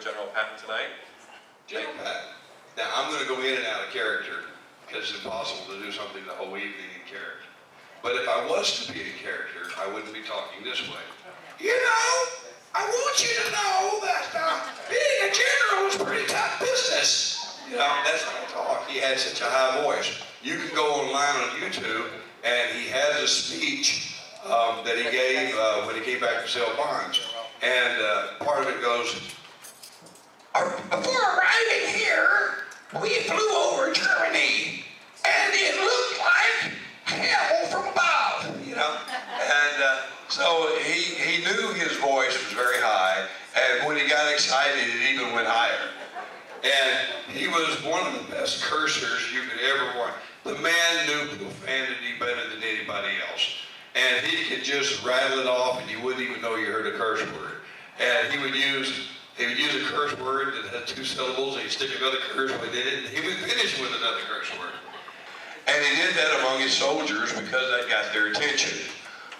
General Patton tonight. General Patton. Now, I'm going to go in and out of character because it's impossible to do something the whole evening in character. But if I was to be in character, I wouldn't be talking this way. You know, I want you to know that uh, being a general is pretty tough business. You know, that's I talk. He had such a high voice. You can go online on YouTube, and he has a speech um, that he gave uh, when he came back to sell bonds. And uh, part of it goes, before arriving here, we flew over Germany, and it looked like hell from above, you know. And uh, so he, he knew his voice was very high, and when he got excited, it even went higher. And he was one of the best cursors you could ever want. The man knew profanity better than anybody else. And he could just rattle it off, and you wouldn't even know you heard a curse word. And he would use he would use a curse word that had two syllables, and he'd stick another curse word in it, and he would finish with another curse word. And he did that among his soldiers because that got their attention.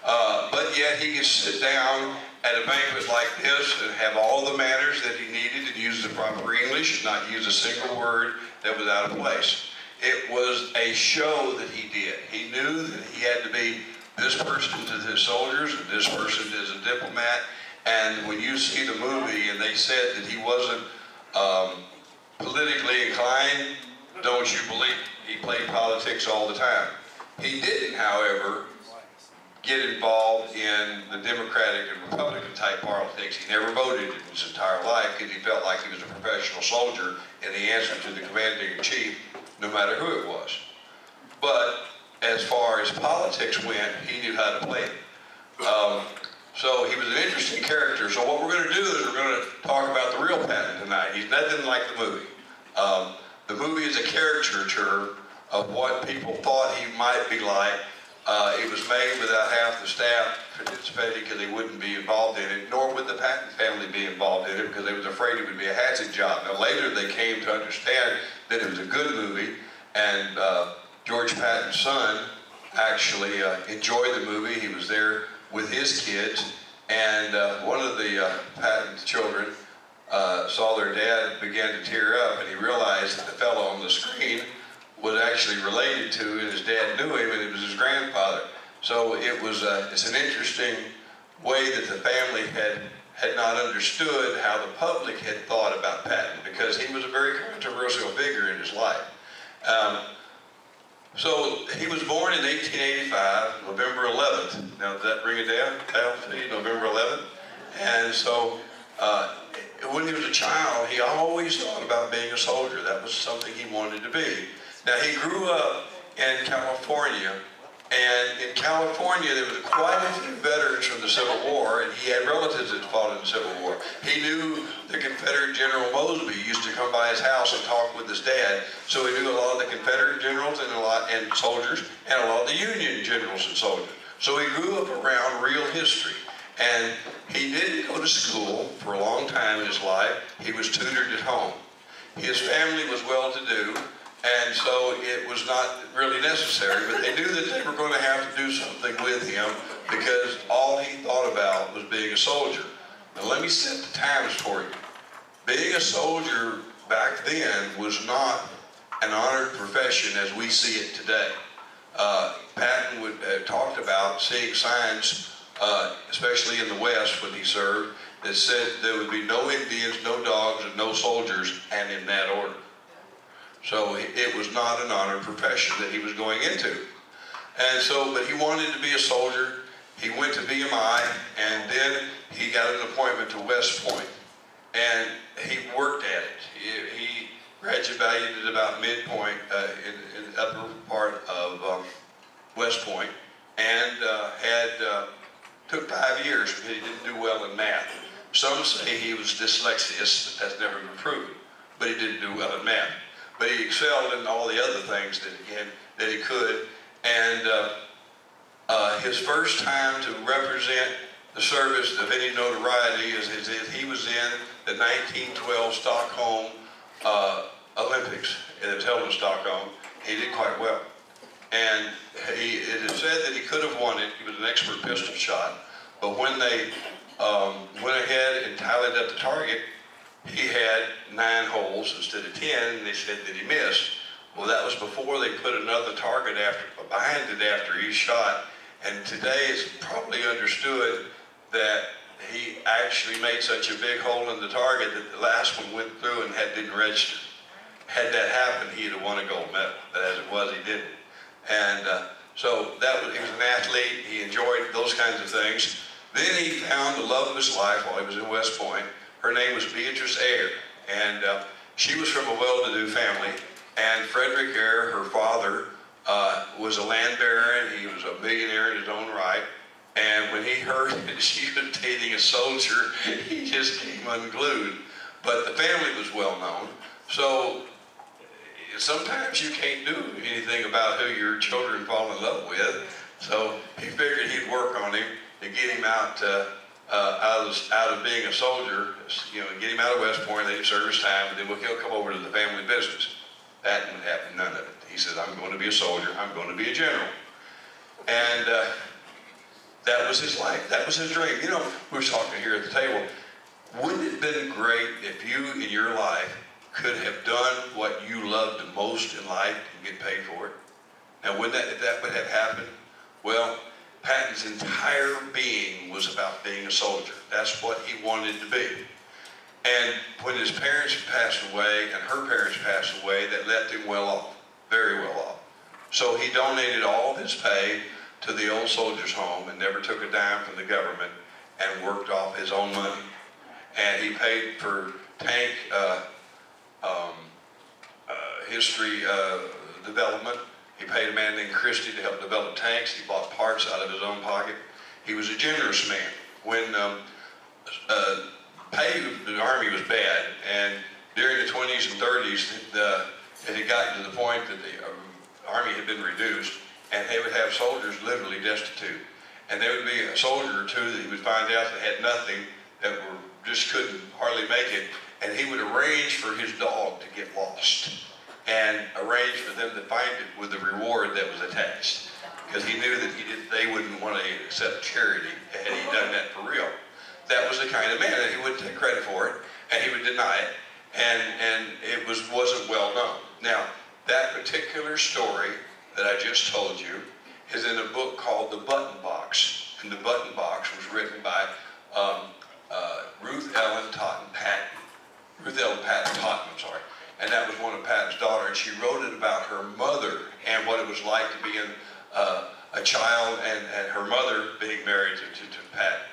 Uh, but yet he could sit down at a banquet like this and have all the manners that he needed and use the proper English and not use a single word that was out of place. It was a show that he did. He knew that he had to be this person to his soldiers and this person as a diplomat and when you see the movie and they said that he wasn't um, politically inclined, don't you believe he played politics all the time? He didn't, however, get involved in the Democratic and Republican type politics. He never voted in his entire life because he felt like he was a professional soldier and he answered to the commander in chief no matter who it was. But as far as politics went, he knew how to play it. Um, so he was an interesting character. So what we're going to do is we're going to talk about the real Patton tonight. He's nothing like the movie. Um, the movie is a caricature of what people thought he might be like. Uh, it was made without half the staff participating because they wouldn't be involved in it, nor would the Patton family be involved in it because they was afraid it would be a hatchet job. Now later they came to understand that it was a good movie, and uh, George Patton's son actually uh, enjoyed the movie. He was there with his kids, and uh, one of the uh, Patton's children uh, saw their dad begin to tear up, and he realized that the fellow on the screen was actually related to, and his dad knew him, and it was his grandfather. So it was uh, it's an interesting way that the family had had not understood how the public had thought about Patton because he was a very controversial figure in his life. Um, so he was born in 1885, November 11th. Now, does that bring it down? See, November 11th. And so uh, when he was a child, he always thought about being a soldier. That was something he wanted to be. Now, he grew up in California and in California, there was quite a few veterans from the Civil War, and he had relatives that fought in the Civil War. He knew the Confederate General Mosby used to come by his house and talk with his dad, so he knew a lot of the Confederate generals and a lot and soldiers, and a lot of the Union generals and soldiers. So he grew up around real history. And he didn't go to school for a long time in his life. He was tutored at home. His family was well-to-do. And so it was not really necessary, but they knew that they were going to have to do something with him because all he thought about was being a soldier. Now let me set the times for you. Being a soldier back then was not an honored profession as we see it today. Uh, Patton would, uh, talked about seeing signs, uh, especially in the West when he served, that said there would be no Indians, no dogs, and no soldiers, and in that order. So it was not an honored profession that he was going into. And so, but he wanted to be a soldier. He went to VMI, and then he got an appointment to West And he worked at it. He, he graduated at about midpoint uh, in, in, the upper part of um, West Point, and uh, had uh, took five years because he didn't do well in math. Some say he was dyslexic, but that's never been proven. But he didn't do well in math but he excelled in all the other things that he, had, that he could. And uh, his first time to represent the service of any notoriety is, is, is he was in the 1912 Stockholm uh, Olympics. It was held in Stockholm. He did quite well. And he, it is said that he could have won it. He was an expert pistol shot. But when they um, went ahead and tallied up the target, he had nine holes instead of 10, and they said that he missed. Well, that was before they put another target after, behind it after each shot. And today it's probably understood that he actually made such a big hole in the target that the last one went through and had, didn't register. Had that happened, he'd have won a gold medal. But as it was, he didn't. And uh, so that was, he was an athlete. He enjoyed those kinds of things. Then he found the love of his life while he was in West Point. Her name was Beatrice Ayer, and uh, she was from a well-to-do family. And Frederick Ayer, her father, uh, was a land baron. He was a millionaire in his own right. And when he heard that she was dating a soldier, he just came unglued. But the family was well known. So sometimes you can't do anything about who your children fall in love with. So he figured he'd work on him to get him out uh, uh, out, of, out of being a soldier, you know, get him out of West Point, let him serve his time, and then he'll come over to the family business. That didn't happen, none of it. He says, I'm going to be a soldier, I'm going to be a general. And uh, that was his life, that was his dream. You know, we were talking here at the table. Wouldn't it have been great if you in your life could have done what you loved the most in life and get paid for it? Now, wouldn't that, if that would have happened? Well, Patton's entire being was about being a soldier. That's what he wanted to be. And when his parents passed away and her parents passed away, that left him well off, very well off. So he donated all of his pay to the old soldiers' home and never took a dime from the government and worked off his own money. And he paid for tank uh, um, uh, history uh, development he paid a man named Christie to help develop tanks. He bought parts out of his own pocket. He was a generous man. When um, uh, pay the Army was bad, and during the 20s and 30s, the, it had gotten to the point that the uh, Army had been reduced, and they would have soldiers literally destitute. And there would be a soldier or two that he would find out that had nothing, that were just couldn't hardly make it, and he would arrange for his dog to get lost and arrange for them to find it with the reward that was attached. Because he knew that he did, they wouldn't want to accept charity had he done that for real. That was the kind of man that he wouldn't take credit for it, and he would deny it, and, and it was, wasn't well known. Now, that particular story that I just told you is in a book called The Button Box. And The Button Box was written by um, uh, Ruth Ellen Totten Patton. Ruth Ellen Patton Totten, I'm sorry and that was one of Patton's daughters. And she wrote it about her mother and what it was like to be in, uh, a child and, and her mother being married to, to, to Patton.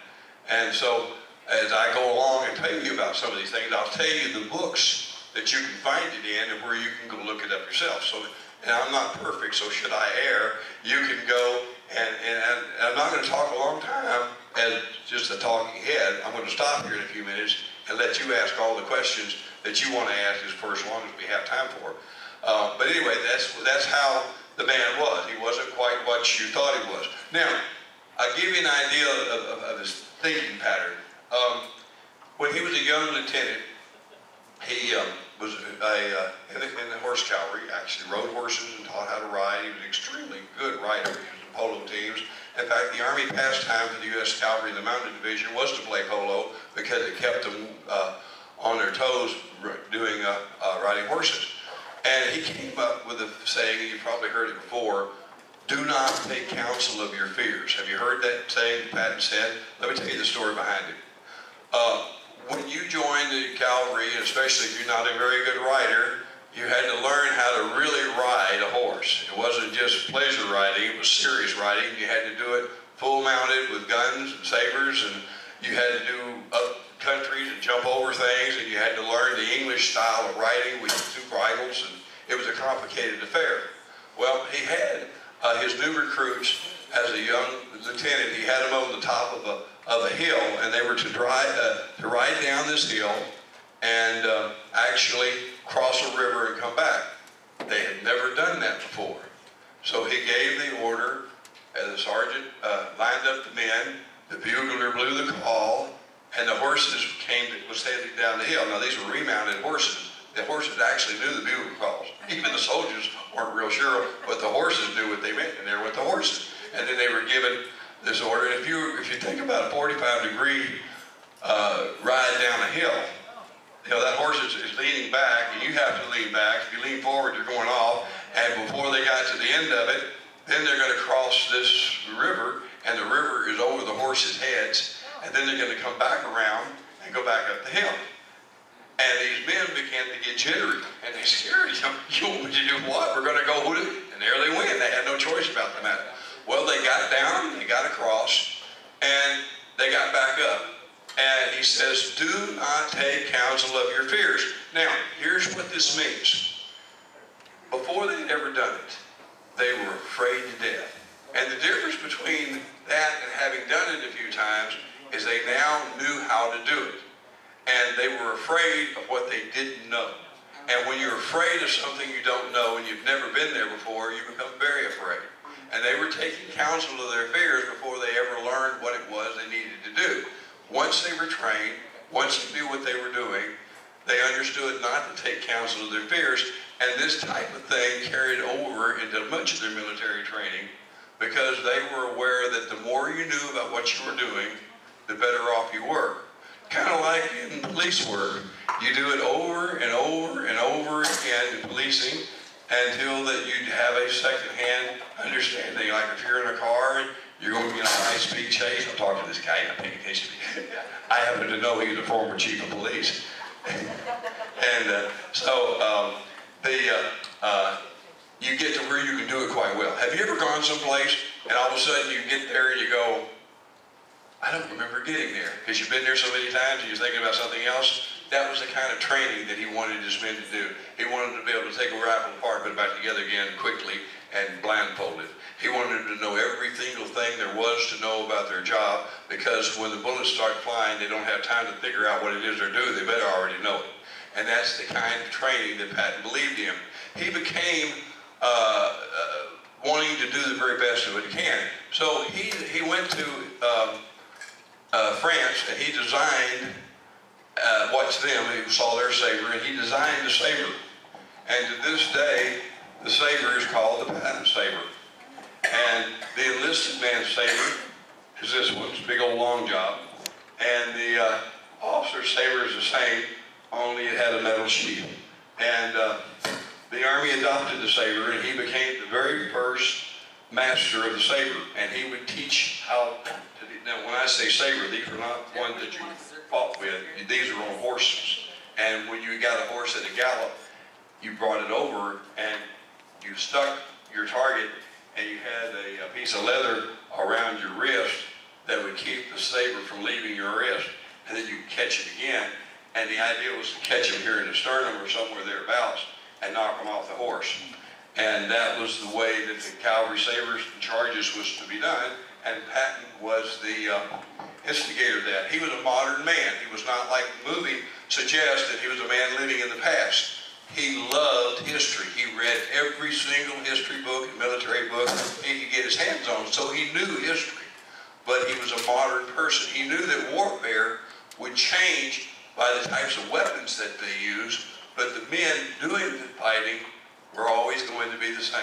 And so as I go along and tell you about some of these things, I'll tell you the books that you can find it in and where you can go look it up yourself. So, and I'm not perfect, so should I err, you can go and, and, and I'm not going to talk a long time as just a talking head. I'm going to stop here in a few minutes and let you ask all the questions that you want to ask as for as long as we have time for. Uh, but anyway, that's, that's how the man was. He wasn't quite what you thought he was. Now, I'll give you an idea of, of, of his thinking pattern. Um, when he was a young lieutenant, he um, was a, uh, in, the, horse cavalry, actually rode horses and taught how to ride. He was an extremely good rider. He was in polo teams. In fact, the Army pastime for the U.S. Cavalry the Mounted Division was to play polo because it kept them uh, on their toes doing uh, uh, riding horses. And he came up with a saying, and you probably heard it before, do not take counsel of your fears. Have you heard that saying Patton said? Let me tell you the story behind it. When you joined the cavalry, especially if you're not a very good rider, you had to learn how to really ride a horse. It wasn't just pleasure riding, it was serious riding. You had to do it full mounted with guns and sabers, and you had to do up countries and jump over things, and you had to learn the English style of writing with two bridles, and it was a complicated affair. Well, he had uh, his new recruits as a young lieutenant. He had them on the top of a of a hill, and they were to drive uh, to ride down this hill and uh, actually cross a river and come back. They had never done that before, so he gave the order. and the sergeant uh, lined up the men, the bugler blew the call, and the horses came, was heading down the hill. Now these were remounted horses. The horses actually knew the bugle calls. Even the soldiers weren't real sure, but the horses knew what they meant, and they were with the horses. And then they were given this order. And if you if you think about a 45 degree uh, ride down a hill, you know that horse is, is leaning back, and you have to lean back. If you lean forward, you're going off. And before they got to the end of it, then they're going to cross this river, and the river is over the horses' heads, and then they're going to come back around and go back up the hill. And these men began to get jittery, and they scared him. You want me to do what? We're going to go, with it. and there they went. They had no choice about the matter. Well, they got down, they got across, and they got back up. And he says, do not take counsel of your fears. Now, here's what this means. Before they'd ever done it, they were afraid to death. And the difference between that and having done it a few times is they now knew how to do it and they were afraid of what they didn't know. And when you're afraid of something you don't know and you've never been there before, you become very afraid. And they were taking counsel of their fears before they ever learned what it was they needed to do. Once they were trained, once they knew what they were doing, they understood not to take counsel of their fears. And this type of thing carried over into much of their military training because they were aware that the more you knew about what you were doing, the better off you were. Kind of like in police work. You do it over and over and over again in policing until that you have a second-hand understanding. Like if you're in a car and you're going to be in a high-speed chase, I'm talking to this guy, I'm paying attention to me. I happen to know he's a former chief of police. and uh, so um, the uh, uh, you get to where you can do it quite well. Have you ever gone someplace and all of a sudden you get there and you go, I don't remember getting there because you've been there so many times and you're thinking about something else. That was the kind of training that he wanted his men to do. He wanted to be able to take a rifle apart, put it back together again quickly, and blindfold it. He wanted to know every single thing there was to know about their job because when the bullets start flying, they don't have time to figure out what it is they're doing. They better already know it. And that's the kind of training that Patton believed in. He became uh, uh, wanting to do the very best of what he can. So he, he went to um, uh, France, and he designed uh, them. He saw their saber, and he designed the saber. And to this day, the saber is called the Patton saber. And the enlisted man's saber is this one. It's a big old long job. And the uh, officer's saber is the same, only it had a metal sheath. And uh, the Army adopted the saber, and he became the very first master of the saber. And he would teach how to, now, when I say saber, these are not ones that you fought with. These are on horses. And when you got a horse at a gallop, you brought it over and you stuck your target and you had a, a piece of leather around your wrist that would keep the saber from leaving your wrist. And then you catch it again. And the idea was to catch him here in the sternum or somewhere thereabouts and knock him off the horse. And that was the way that the cavalry sabers and charges was to be done and Patton was the uh, instigator of that. He was a modern man. He was not like the movie suggests that he was a man living in the past. He loved history. He read every single history book and military book he could get his hands on, so he knew history. But he was a modern person. He knew that warfare would change by the types of weapons that they used, but the men doing the fighting were always going to be the same.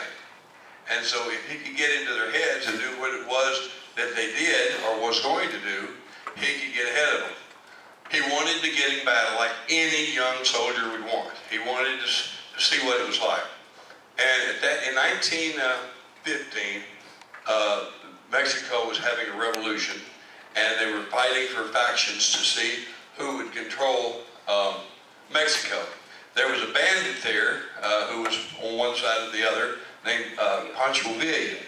And so if he could get into their heads and do what it was that they did or was going to do, he could get ahead of them. He wanted to get in battle like any young soldier would want. He wanted to, to see what it was like. And that, in 1915, uh, Mexico was having a revolution, and they were fighting for factions to see who would control um, Mexico. There was a bandit there uh, who was on one side or the other, named uh, Villa.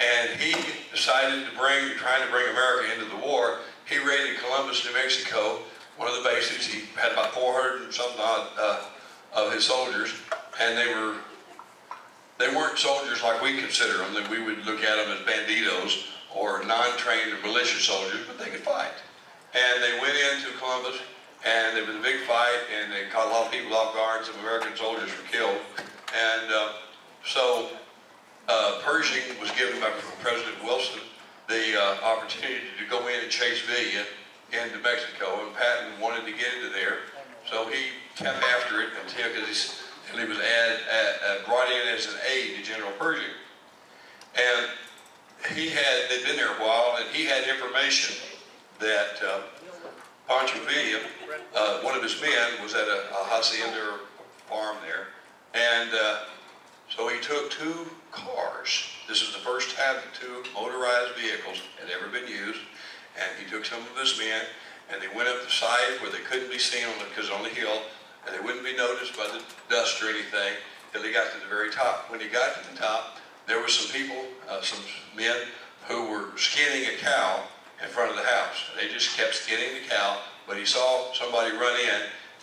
And he decided to bring, trying to bring America into the war. He raided Columbus, New Mexico, one of the bases. He had about 400 and something odd uh, of his soldiers, and they were they weren't soldiers like we consider them. That we would look at them as banditos or non-trained or militia soldiers, but they could fight. And they went into Columbus, and there was a big fight, and they caught a lot of people off guard. Some American soldiers were killed, and uh, so uh, Pershing was given by President Wilson the uh, opportunity to go in and chase Villa into Mexico, and Patton wanted to get into there, so he kept after it until because he was add, add, brought in as an aide to General Pershing. And he had, they'd been there a while, and he had information that uh, Pancho Villa, uh, one of his men, was at a, a hacienda farm there, and uh, so he took two cars. This is the first time that two motorized vehicles had ever been used, and he took some of his men, and they went up the side where they couldn't be seen because on the hill, and they wouldn't be noticed by the dust or anything, till they got to the very top. When he got to the top, there were some people, uh, some men who were skinning a cow in front of the house. They just kept skinning the cow, but he saw somebody run in,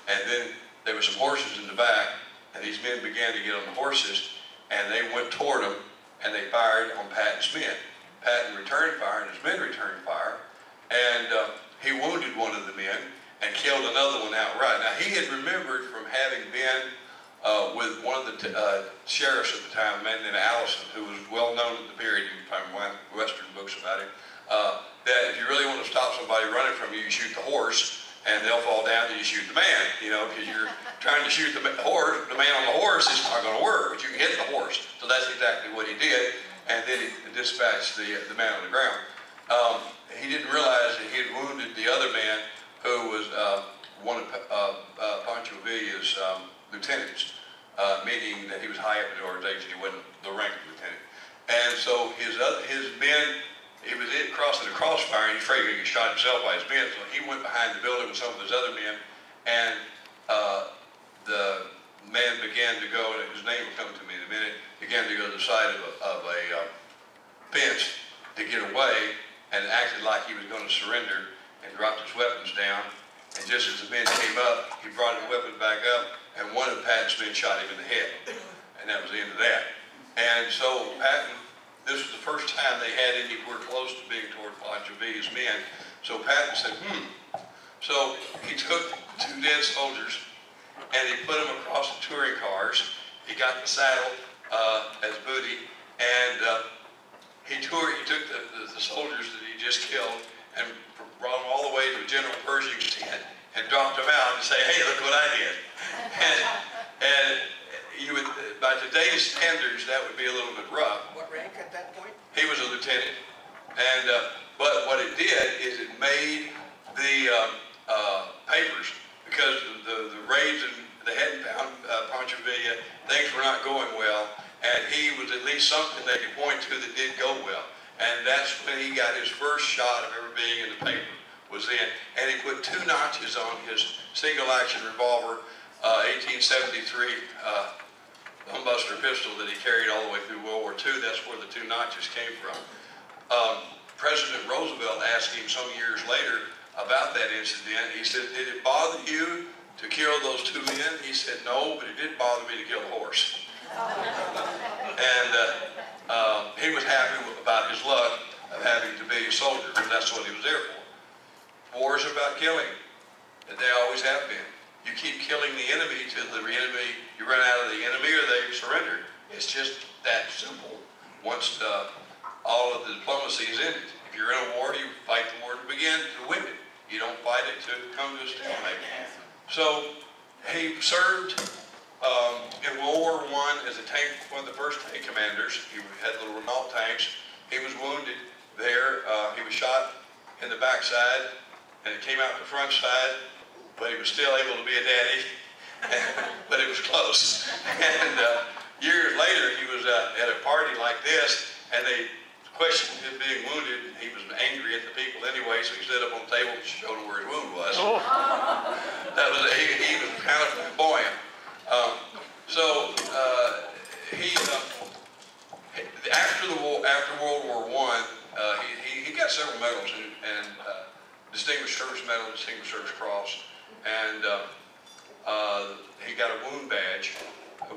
and then there were some horses in the back, and these men began to get on the horses, and they went toward him, and they fired on Patton's men. Patton returned fire, and his men returned fire, and uh, he wounded one of the men and killed another one outright. Now, he had remembered from having been uh, with one of the uh, sheriffs at the time, a man named Allison, who was well known at the period, you can find Western books about him, uh, that if you really want to stop somebody running from you, you shoot the horse, and they'll fall down, and you shoot the man, you know, because you're trying to shoot the horse, the man on the horse, it's not going to work, but you can hit the horse. So that's exactly what he did, and then he dispatched the, the man on the ground. Um, he didn't realize that he had wounded the other man who was uh, one of uh, uh, Pancho Villa's um, lieutenants, uh, meaning that he was high up in the organization. He wasn't the rank of lieutenant. And so his his men, he was in, crossing the crossfire, and he's afraid he get shot himself by his men. So he went behind the building with some of his other men, and uh, the man began to go, and his name will come to me in a minute, began to go to the side of a, of a uh, fence to get away and acted like he was going to surrender and dropped his weapons down. And just as the men came up, he brought his weapons back up, and one of Patton's men shot him in the head. And that was the end of that. And so Patton, this was the first time they had anywhere close to being toward Pancho Villa's men. So Patton said, hmm. So he took two dead soldiers and he put them across the touring cars. He got the saddle uh, as booty, and uh, he toured. He took the, the, the soldiers that he just killed and brought them all the way to General Pershing's tent and dropped them out and say, "Hey, look what I did." And, and you would, by today's standards, that would be a little bit rough. What rank at that point? He was a lieutenant. And, uh, but what it did is it made the um, uh, papers, because the, the raids and they hadn't found uh, Pancho Villa, things were not going well, and he was at least something they could point to that did go well. And that's when he got his first shot of ever being in the paper, was then. And he put two notches on his single action revolver, uh, 1873 uh, Humbuster pistol that he carried all the way through World War II. That's where the two notches came from. Um, President Roosevelt asked him some years later about that incident. He said, did it bother you to kill those two men? He said, no, but it did bother me to kill the horse. and uh, uh, he was happy about his luck of having to be a soldier, and that's what he was there for. Wars are about killing, and they always have been. You keep killing the enemy till the enemy, you run out of the enemy or they surrender. It's just that simple. Once the, all of the diplomacy is it. If you're in a war, you fight the war to begin to win it. You don't fight it to come to a stalemate. So he served um, in World War I as a tank, one of the first tank commanders. He had little Renault tanks. He was wounded there. Uh, he was shot in the backside, and it came out the front side but he was still able to be a daddy. but it was close. And uh, years later, he was uh, at a party like this, and they questioned him being wounded. and He was angry at the people anyway, so he stood up on the table and showed them where his wound was. that was he, he was kind of flamboyant. Um, so uh, he uh, after the war, after World War One, uh, he, he, he got several medals and, and uh, Distinguished Service Medal, Distinguished Service Cross and uh, uh, he got a wound badge,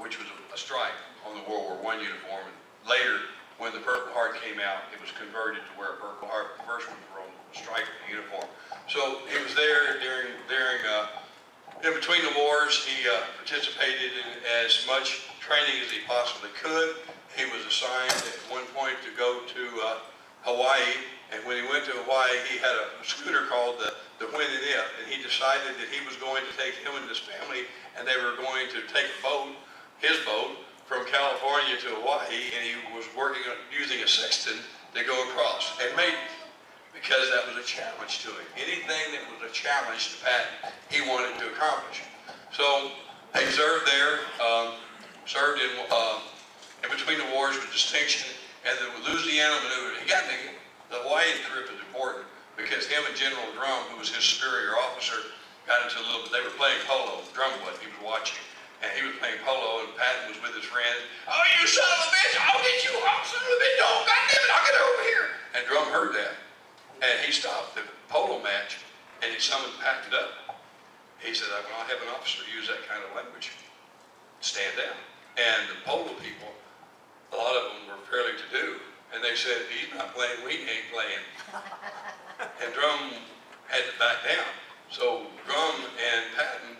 which was a, stripe on the World War I uniform. And later, when the Purple Heart came out, it was converted to wear a Purple Heart. The first ones were on a striped uniform. So he was there during, during uh, in between the wars. He uh, participated in as much training as he possibly could. He was assigned at one point to go to uh, Hawaii, and when he went to Hawaii, he had a scooter called the the when and if, and he decided that he was going to take him and his family, and they were going to take a boat, his boat, from California to Hawaii, and he was working on using a sextant to go across and made it because that was a challenge to him. Anything that was a challenge to Patton, he wanted to accomplish. So he served there, um, served in, uh, in between the wars with distinction, and the Louisiana maneuver. He got the, the Hawaii trip is important because him and General Drum, who was his superior officer, got into a little bit. They were playing polo. Drum was. He was watching. And he was playing polo, and Patton was with his friend. Oh, you son of a bitch! I'll get you, oh, son of a bitch! Oh, God damn it! I'll get over here! And Drum heard that. And he stopped the polo match, and he summoned Patton up. He said, I have an officer use that kind of language, stand down. And the polo people, a lot of them were fairly to-do, and they said, he's not playing, we ain't playing. and Drum had to back down. So Drum and Patton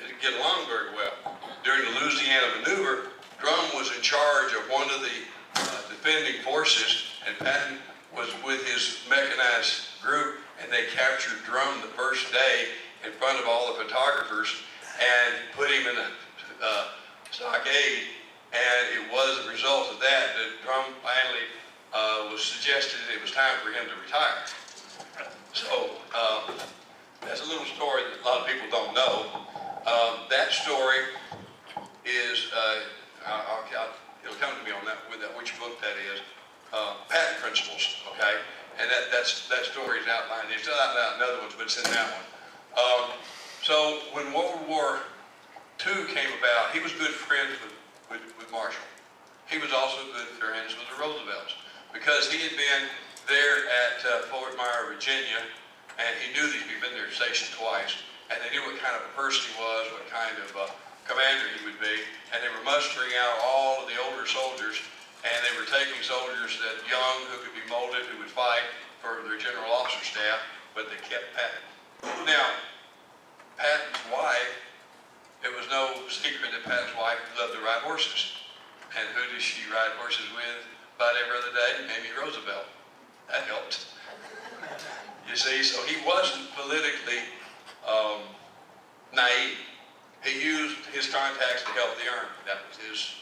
didn't get along very well. During the Louisiana maneuver, Drum was in charge of one of the uh, defending forces, and Patton was with his mechanized group, and they captured Drum the first day in front of all the photographers and put him in a uh, stockade. And it was a result of that that Drum finally uh, was suggested that it was time for him to retire. So um, that's a little story that a lot of people don't know. Um, that story is, uh, I'll, I'll, it'll come to me on that, with that, which book that is, uh, Patton Principles, okay? And that, that's, that story is outlined. It's still outlined in other ones, but it's in that one. Um, so when World War II came about, he was good friends with, with, with Marshall. He was also good friends with the Roosevelts because he had been there at uh, Fort Myer, Virginia, and he knew that he'd been there stationed twice, and they knew what kind of a person he was, what kind of uh, commander he would be, and they were mustering out all of the older soldiers, and they were taking soldiers that young, who could be molded, who would fight for their general officer staff, but they kept Patton. Now, Patton's wife, it was no secret that Patton's wife loved to ride horses. And who did she ride horses with about every other day? Maybe Roosevelt. That helped. You see, so he wasn't politically um, naive. He used his contacts to help the army. That was his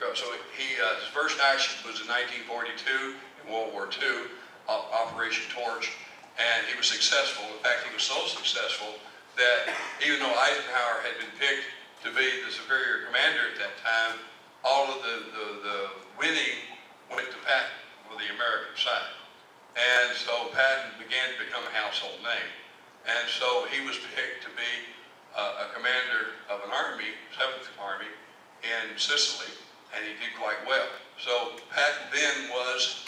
job. So he, uh, his first action was in 1942 in World War II, Operation Torch, and he was successful. In fact, he was so successful that even though Eisenhower had been picked to be the superior commander at that time, all of the, the, the winning went to Patton for the American side. And so Patton began to become a household name. And so he was picked to be uh, a commander of an army, 7th Army, in Sicily, and he did quite well. So Patton then was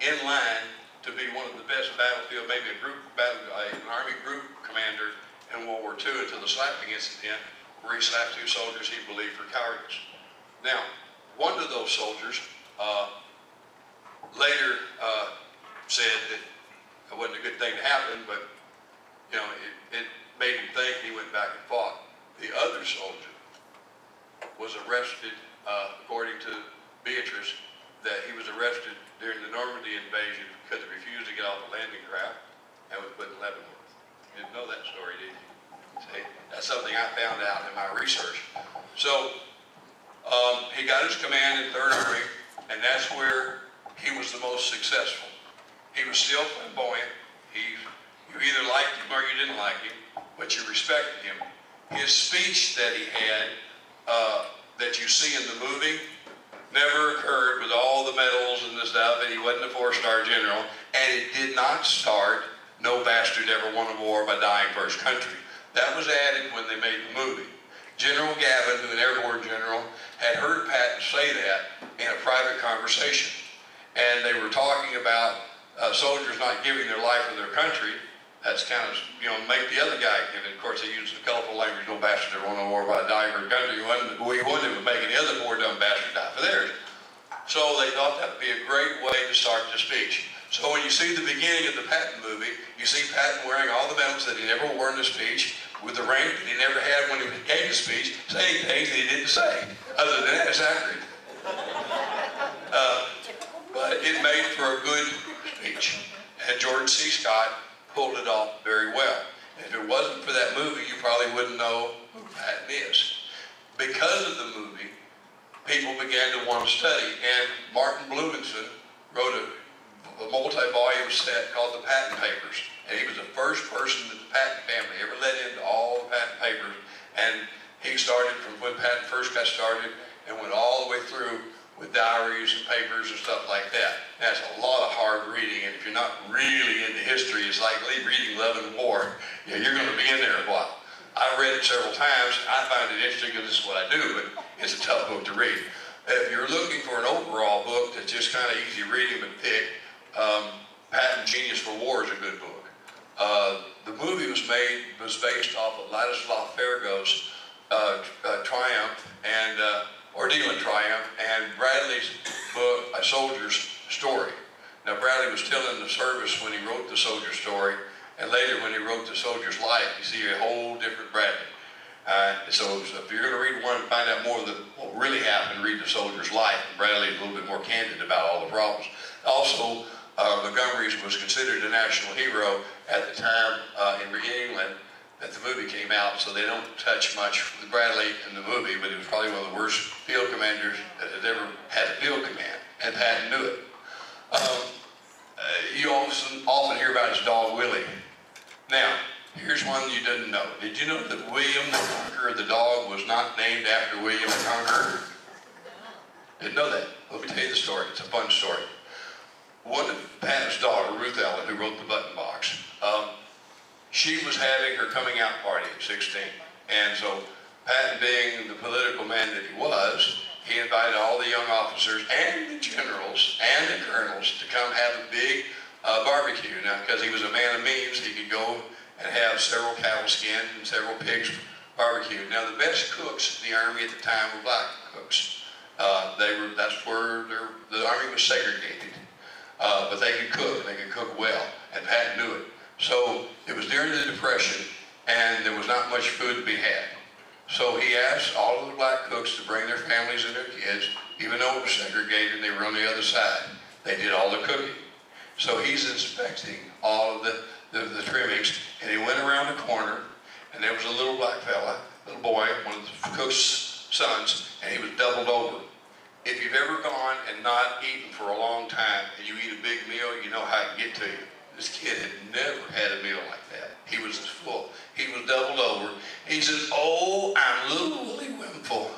in line to be one of the best battlefield, maybe a group battle, an army group commander in World War II until the slapping incident where he slapped two soldiers he believed for cowardice. Now, one of those soldiers uh, later uh, said that it wasn't a good thing to happen, but you know, it, it made him think he went back and fought. The other soldier was arrested, uh, according to Beatrice, that he was arrested during the Normandy invasion because he refused to get off the landing craft and was put in Leavenworth. You Didn't know that story, did you? See, that's something I found out in my research. So um, he got his command in Third Army, and that's where he was the most successful. He was still flamboyant. He, you either liked him or you didn't like him, but you respected him. His speech that he had, uh, that you see in the movie, never occurred with all the medals and the stuff, and he wasn't a four-star general, and it did not start no bastard ever won a war by dying for his country. That was added when they made the movie. General Gavin, who an airborne general, had heard Patton say that in a private conversation. And they were talking about uh, soldiers not giving their life for their country. That's kind of, you know, make the other guy give it. Of course, they used the colorful language, no bastard ever won a war by dying for a country. Wasn't, well, he wouldn't make any other poor dumb bastard die for theirs. So they thought that would be a great way to start the speech. So when you see the beginning of the Patton movie, you see Patton wearing all the medals that he never wore in the speech, with the rank that he never had when he gave the speech, saying things that he didn't say. Other than that, it's accurate. Uh, but it made for a good. And George C. Scott pulled it off very well. If it wasn't for that movie, you probably wouldn't know who Patton is. Because of the movie, people began to want to study. And Martin Blumenson wrote a multi-volume set called the Patton Papers. And he was the first person that the Patton family ever let into all the Patton papers. And he started from when Patton first got started and went all the way through with diaries and papers and stuff like that. That's a lot of hard reading, and if you're not really into history, it's like reading Love and War. Yeah, you're going to be in there a while. I've read it several times. I find it interesting because this is what I do, but it's a tough book to read. If you're looking for an overall book that's just kind of easy reading but thick, um, Patton Genius for War is a good book. Uh, the movie was made, was based off of Ladislas Farago's uh, uh, Triumph and uh, Ordeal and Triumph and Bradley's book, A Soldier's Story. Now Bradley was still in the service when he wrote the soldier's story, and later when he wrote the soldier's life, you see a whole different Bradley. Uh, so, if you're going to read one and find out more of the, what really happened, read the soldier's life. Bradley is a little bit more candid about all the problems. Also, uh, Montgomery was considered a national hero at the time uh, in England that the movie came out, so they don't touch much with Bradley in the movie, but he was probably one of the worst field commanders that has ever had a field command, and Patton knew it. Um, uh, you often, often hear about his dog, Willie. Now, here's one you didn't know. Did you know that William the Conqueror, the dog, was not named after William the Conqueror? Didn't know that. Let me tell you the story. It's a fun story one of Pat's daughter, Ruth Ellen, who wrote the button box, um, she was having her coming out party at 16. And so Patton being the political man that he was, he invited all the young officers and the generals and the colonels to come have a big uh, barbecue. Now, because he was a man of means, he could go and have several cattle skins and several pigs barbecued. Now, the best cooks in the Army at the time were black cooks. Uh, they were, that's where the Army was segregated. Uh, but they could cook, and they could cook well, and Pat knew it. So it was during the Depression, and there was not much food to be had. So he asked all of the black cooks to bring their families and their kids, even though it was segregated and they were on the other side. They did all the cooking. So he's inspecting all of the, the, the trimmings, and he went around the corner, and there was a little black fella, little boy, one of the cook's sons, and he was doubled over if you've ever gone and not eaten for a long time and you eat a big meal, you know how it can get to you. This kid had never had a meal like that. He was as full. He was doubled over. He says, oh, I'm little Willie Wimple.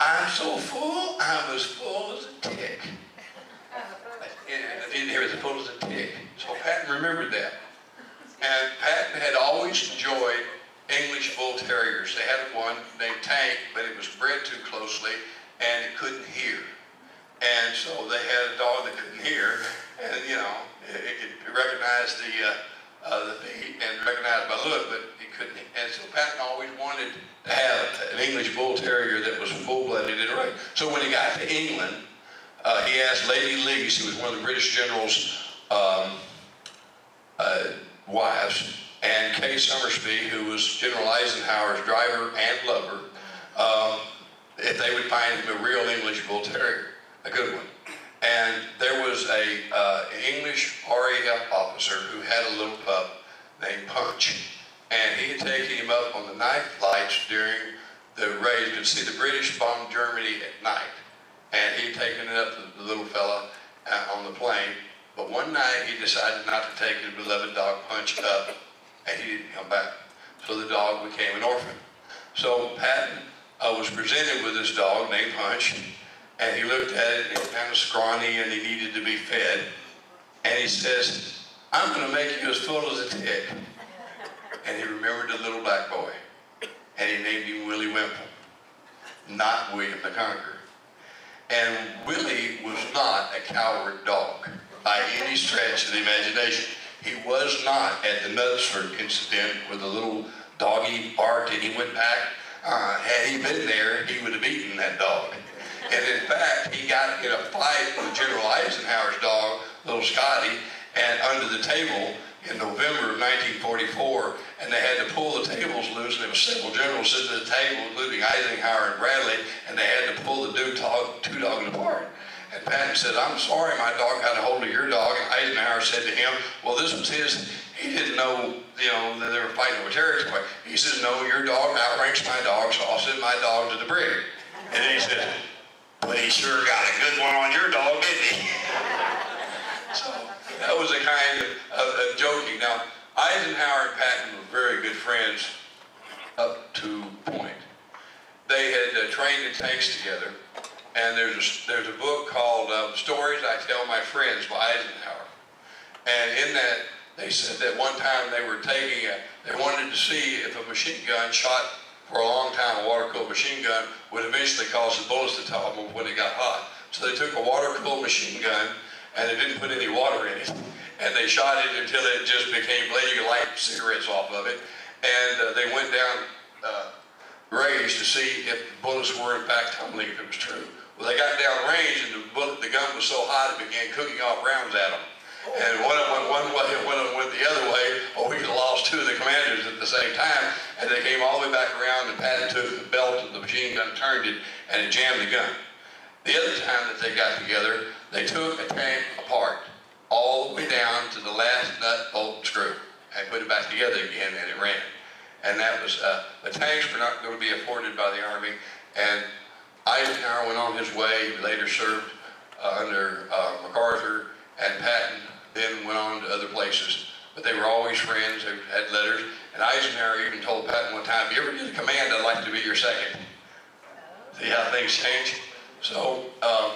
I'm so full, I'm as full as a tick. And I didn't hear as full as a tick. So Patton remembered that. And Patton had always enjoyed English Bull Terriers. They had one named Tank, but it was bred too closely and it couldn't hear. And so they had a dog that couldn't hear, and you know, it, it could recognize the uh, uh, the beat and recognized by look, but he couldn't. And so Patton always wanted to have an English Bull Terrier that was full-blooded and right. So when he got to England, uh, he asked Lady Lease, who was one of the British general's um, uh, wives, and Kay Summersby, who was General Eisenhower's driver and lover, um, if they would find him a real English Bull Terrier, a good one. And there was a uh, English RAF officer who had a little pup named Punch. And he had taken him up on the night flights during the raid. You could see the British bombed Germany at night. And he had taken it up the little fella uh, on the plane. But one night he decided not to take his beloved dog Punch up, and he didn't come back. So the dog became an orphan. So Patton I was presented with this dog named Punch, and he looked at it, and he was kind of scrawny, and he needed to be fed. And he says, I'm going to make you as full as a tick. And he remembered the little black boy, and he named him Willie Wimple, not William the Conqueror. And Willie was not a coward dog by any stretch of the imagination. He was not at the Knutsford incident where the little doggy barked and he went back uh, had he been there, he would have eaten that dog. And in fact, he got in a fight with General Eisenhower's dog, little Scotty, and under the table in November of 1944, and they had to pull the tables loose, and there were several generals sitting at the table, including Eisenhower and Bradley, and they had to pull the two, dog, two dogs apart. And Patton said, I'm sorry my dog got a hold of your dog. And Eisenhower said to him, well, this was his he didn't know, you know, that they were fighting over territory. He says, no, your dog outranks my dog, so I'll send my dog to the brig. And he said, but he sure got a good one on your dog, didn't he? so that was a kind of, of, of joking. Now, Eisenhower and Patton were very good friends up to point. They had uh, trained in tanks together, and there's a, there's a book called um, Stories I Tell My Friends by Eisenhower. And in that, they said that one time they were taking a, they wanted to see if a machine gun shot for a long time, a water-cooled machine gun would eventually cause the bullets to top when it got hot. So they took a water-cooled machine gun and they didn't put any water in it. And they shot it until it just became, could light cigarettes off of it. And uh, they went down uh, range to see if the bullets were in fact tumbling, if it was true. Well, they got down range and the bullet, the gun was so hot it began cooking off rounds at them. And one of them went one way, and one of them went the other way, or we lost two of the commanders at the same time. And they came all the way back around and Patton took the belt of the machine gun, turned it, and it jammed the gun. The other time that they got together, they took a tank apart, all the way down to the last nut, bolt, and screw, and put it back together again, and it ran. And that was, uh, the tanks were not going to be afforded by the Army, and Eisenhower went on his way, he later served uh, under uh, MacArthur, and Patton then went on to other places. But they were always friends, they had letters, and Eisenhower even told Patton one time, if you ever get a command, I'd like to be your second. See how things change? So, uh,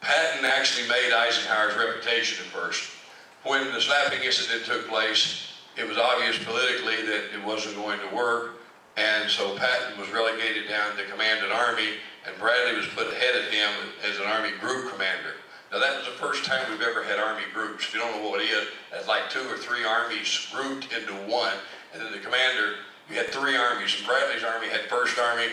Patton actually made Eisenhower's reputation at first. When the slapping incident took place, it was obvious politically that it wasn't going to work, and so Patton was relegated down to command an army, and Bradley was put ahead of him as an army group commander. Now that was the first time we've ever had army groups. If you don't know what it is, that's like two or three armies grouped into one, and then the commander, you had three armies, and Bradley's army had First Army,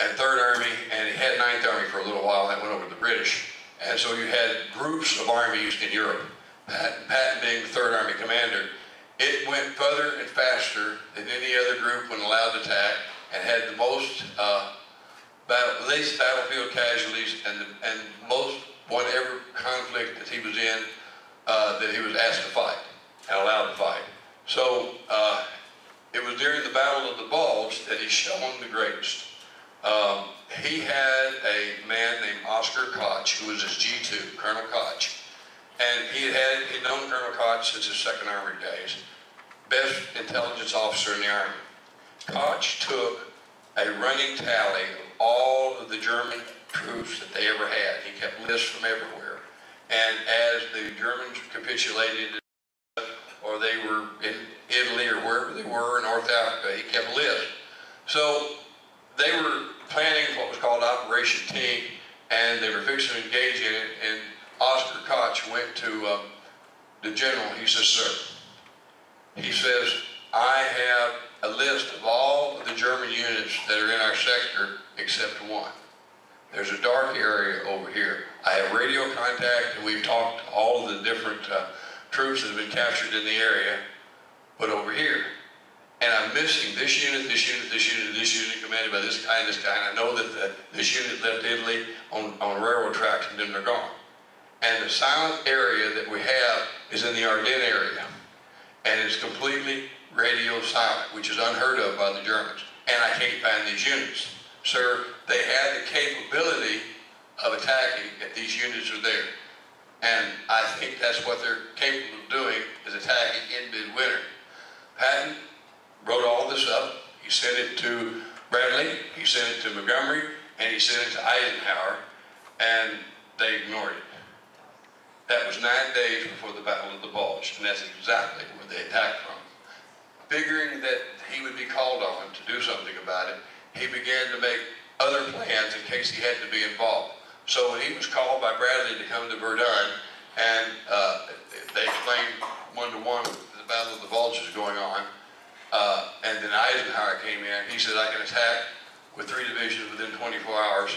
and Third Army, and he had Ninth Army for a little while. That went over to the British. And so you had groups of armies in Europe. Patton, Patton being the Third Army commander, it went further and faster than any other group when allowed to attack, and had the most uh, battle, least battlefield casualties and the, and most whatever conflict that he was in uh, that he was asked to fight and allowed to fight. So uh, it was during the Battle of the Bulge that he shone the greatest. Um, he had a man named Oscar Koch, who was his G2, Colonel Koch. And he had he'd known Colonel Koch since his second army days. Best intelligence officer in the army. Koch took a running tally of all of the German troops that they ever had. He kept lists from everywhere. And as the Germans capitulated or they were in Italy or wherever they were in North Africa, he kept lists. So they were planning what was called Operation Tink, and they were fixing to engage in it, and Oscar Koch went to um, the general. He says, sir, he says, I have a list of all of the German units that are in our sector except one. There's a dark area over here. I have radio contact, and we've talked to all of the different uh, troops that have been captured in the area, but over here, and I'm missing this unit, this unit, this unit, this unit commanded by this guy and this guy, and I know that the, this unit left Italy on, on railroad tracks and then they're gone. And the silent area that we have is in the Ardennes area, and it's completely radio silent, which is unheard of by the Germans. And I can't find these units. Sir, they had the capability of attacking if these units are there. And I think that's what they're capable of doing, is attacking in midwinter. Patton wrote all this up. He sent it to Bradley, he sent it to Montgomery, and he sent it to Eisenhower, and they ignored it. That was nine days before the Battle of the Bulge, and that's exactly where they attacked from. Figuring that he would be called on to do something about it, he began to make other plans in case he had to be involved. So when he was called by Bradley to come to Verdun, and uh, they explained one-to-one the Battle of the Vultures going on, uh, and then Eisenhower came in. He said, I can attack with three divisions within 24 hours.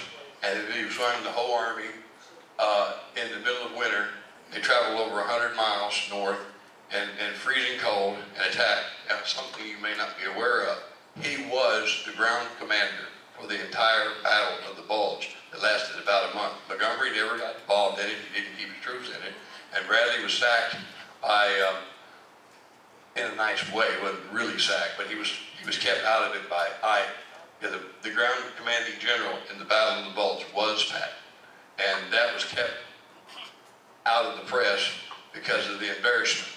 And he was running the whole army uh, in the middle of winter. They traveled over 100 miles north and, and freezing cold and attacked. Now, something you may not be aware of. He was the ground commander for the entire battle of the Bulge that lasted about a month. Montgomery never got involved in it. He didn't keep his troops in it. And Bradley was sacked by um, in a nice way. Wasn't really sacked, but he was he was kept out of it by Ike. The, the ground commanding general in the Battle of the Bulge was Pat, and that was kept out of the press because of the embarrassment.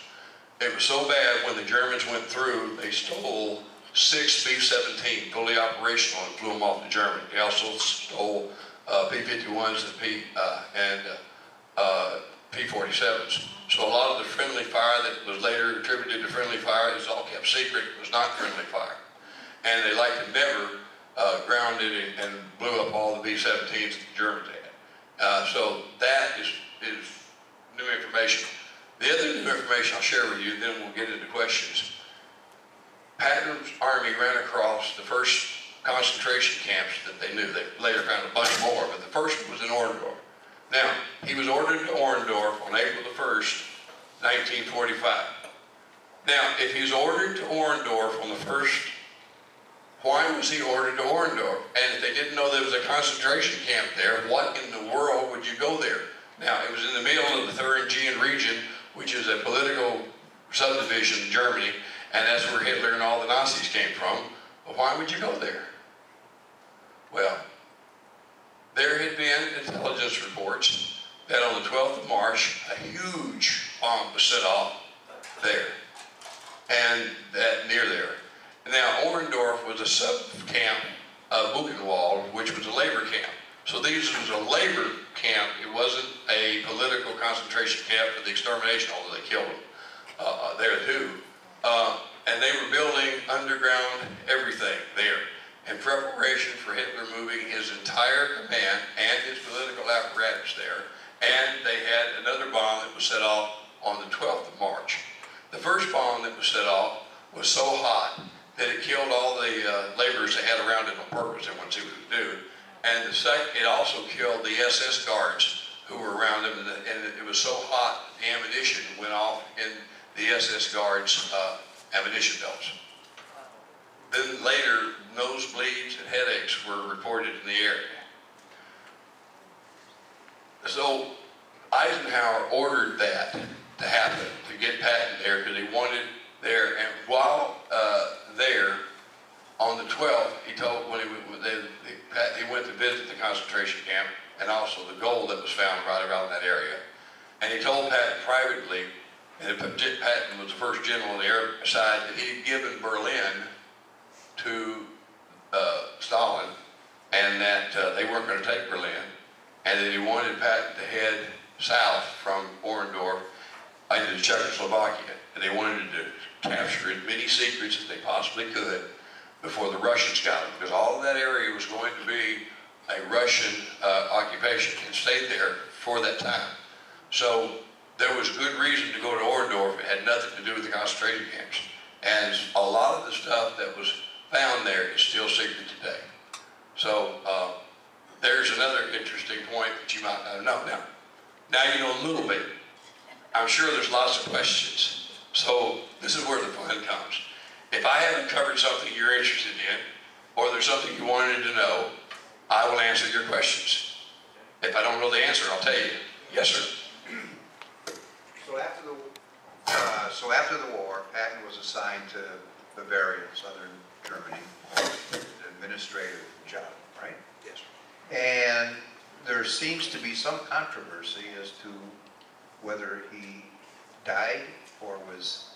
It was so bad when the Germans went through, they stole six B-17 fully operational and flew them off to Germany. They also stole uh, P-51s and P uh, and uh, uh, P-47s. So a lot of the friendly fire that was later attributed to friendly fire is all kept secret. It was not friendly fire, and they like to never uh, grounded and, and blew up all the B-17s that the Germans had. Uh, so that is is new information. The other new information I'll share with you, then we'll get into questions. Patton's army ran across the first concentration camps that they knew. They later found a bunch more, but the first one was in Ohrdruf. Now, he was ordered to Ohrdruf on April the 1st, 1945. Now, if he's ordered to Ohrdruf on the 1st, why was he ordered to Ohrdruf? And if they didn't know there was a concentration camp there, what in the world would you go there? Now, it was in the middle of the Thuringian region, which is a political subdivision in Germany, and that's where Hitler and all the Nazis came from. But why would you go there? Well, there had been intelligence reports that on the 12th of March, a huge bomb was set off there, and that near there. Now, Ohrdruf was a sub-camp of Buchenwald, which was a labor camp. So this was a labor camp. It wasn't a political concentration camp for the extermination, although they killed them uh, uh, there too. Uh, and they were building underground everything there in preparation for Hitler moving his entire command and his political apparatus there. And they had another bomb that was set off on the 12th of March. The first bomb that was set off was so hot that it killed all the uh, laborers they had around it on purpose. They wanted to see what it would do. And the second, it also killed the SS guards who were around them, and, the, and it was so hot the ammunition went off in the SS guards' uh, ammunition belts. Then later, nosebleeds and headaches were reported in the area. So Eisenhower ordered that to happen, to get Patton there, because he wanted there. And while uh, there, on the 12th, he told, when he, they, they, he went to visit the concentration camp, and also the gold that was found right around that area. And he told Patton privately, and Patton was the first general on the air side, that he'd given Berlin to uh, Stalin, and that uh, they weren't going to take Berlin, and that he wanted Patton to head south from Ohrdruf into Czechoslovakia, and they wanted to capture as many secrets as they possibly could before the Russians got them, because all of that area was going to be a Russian uh, occupation and stayed there for that time. So there was good reason to go to Ohrdruf. It had nothing to do with the concentration camps. And a lot of the stuff that was found there is still secret today. So uh, there's another interesting point that you might not know. Now, now you know a little bit. I'm sure there's lots of questions. So this is where the fun comes. If I haven't covered something you're interested in, or there's something you wanted to know, I will answer your questions. If I don't know the answer, I'll tell you. Yes, sir. So after the, uh, so after the war, Patton was assigned to Bavaria, southern Germany, an administrative job, right? Yes. And there seems to be some controversy as to whether he died or was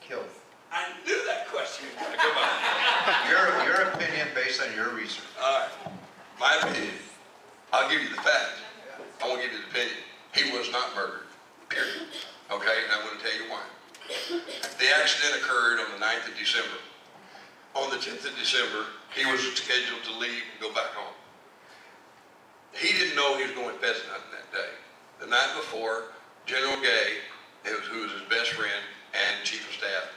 killed. I knew that question was going to come up. Your, your opinion based on your research. All right. My opinion. I'll give you the fact. I won't give you the opinion. He was not murdered. Okay? And I'm going to tell you why. The accident occurred on the 9th of December. On the 10th of December, he was scheduled to leave and go back home. He didn't know he was going pheasant hunting that day. The night before, General Gay, who was his best friend and chief of staff,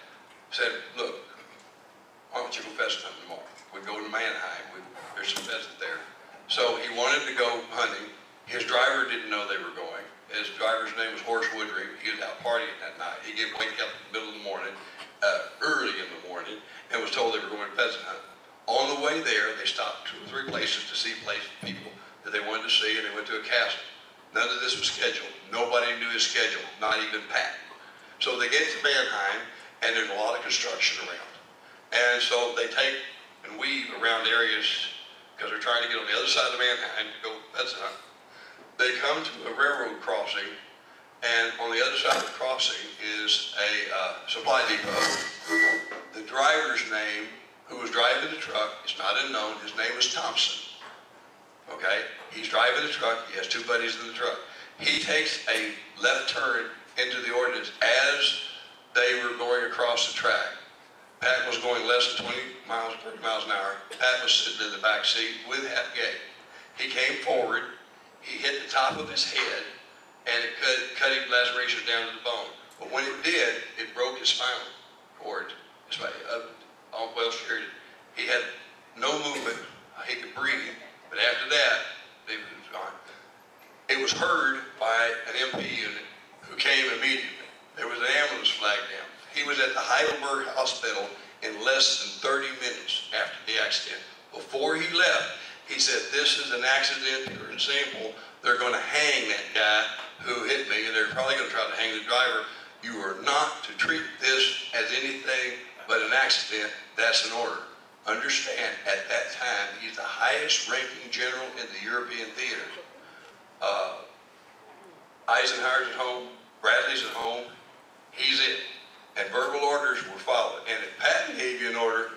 said, look, why don't you go pheasant hunting tomorrow? We go to Mannheim. We, there's some pheasant there. So he wanted to go hunting. His driver didn't know they were going. His driver's name was Horace Woodring. He was out partying that night. He get wake up in the middle of the morning, uh, early in the morning, and was told they were going pheasant hunting. On the way there, they stopped two or three places to see places, people that they wanted to see, and they went to a castle. None of this was scheduled. Nobody knew his schedule, not even Pat. So they get to Mannheim, and there's a lot of construction around. And so they take and weave around areas because they're trying to get on the other side of Mannheim to go, that's not. They come to a railroad crossing and on the other side of the crossing is a uh, supply depot. The driver's name, who was driving the truck, is not unknown. His name was Thompson. Okay? He's driving the truck. He has two buddies in the truck. He takes a left turn into the ordinance as they were going across the track. Pat was going less than 20 miles, 30 miles an hour. Pat was sitting in the back seat with Hap Gay. He came forward. He hit the top of his head, and it cut, cut him lacerations down to the bone. But when it did, it broke his spinal cord. His uh, all well shredded. He had no movement. He could breathe, but after that, it was gone. It was heard by an MP unit who came immediately. There was an ambulance flag down. He was at the Heidelberg Hospital in less than 30 minutes after the accident. Before he left, he said, this is an accident or an example. They're going to hang that guy who hit me, and they're probably going to try to hang the driver. You are not to treat this as anything but an accident. That's an order. Understand, at that time, he's the highest ranking general in the European theater. Uh, Eisenhower's at home, Bradley's at home, he's it. And verbal orders were followed. And if Patton gave you an order,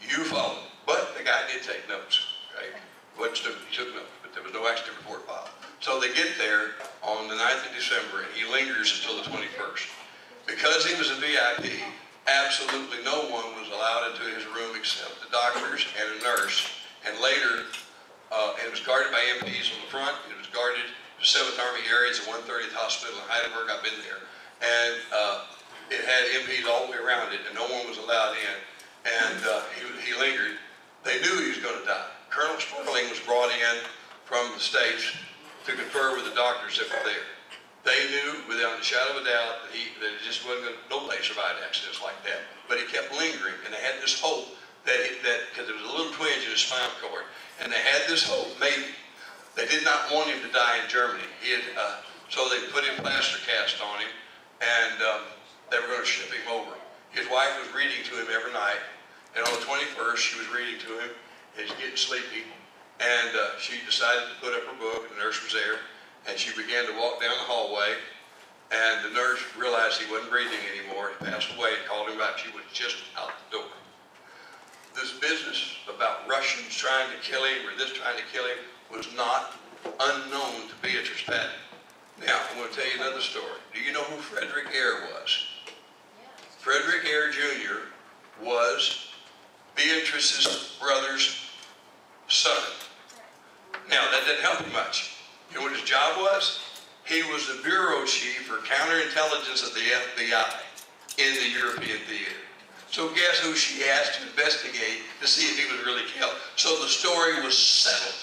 you followed. But the guy did take notes, okay? Stupid, he took notes, but there was no accident report filed. So they get there on the 9th of December, and he lingers until the 21st. Because he was a VIP, absolutely no one was allowed into his room except the doctors and a nurse. And later, uh, it was guarded by MPs on the front, it was guarded, the 7th Army area, it's the 130th Hospital in Heidelberg, I've been there. And uh, it had MPs all the way around it, and no one was allowed in. And uh, he, he lingered. They knew he was going to die. Colonel Spurling was brought in from the States to confer with the doctors that were there. They knew without a shadow of a doubt that he that it just wasn't going to, nobody survived accidents like that. But he kept lingering, and they had this hope that that because there was a little twinge in his spinal cord, and they had this hope maybe they did not want him to die in Germany. Uh, so they put in plaster cast on him, and um, they were going to ship him over. His wife was reading to him every night, and on the 21st, she was reading to him. He's getting sleepy, and uh, she decided to put up her book, and the nurse was there, and she began to walk down the hallway, and the nurse realized he wasn't breathing anymore. He passed away and called him back. She was just out the door. This business about Russians trying to kill him or this trying to kill him was not unknown to Beatrice Patton. Now, I'm going to tell you another story. Do you know who Frederick Ayer was? Frederick Ayer Jr. was Beatrice's brother's son. Now, that didn't help him much. You know what his job was? He was the bureau chief for counterintelligence of the FBI in the European theater. So guess who she asked to investigate to see if he was really killed? So the story was settled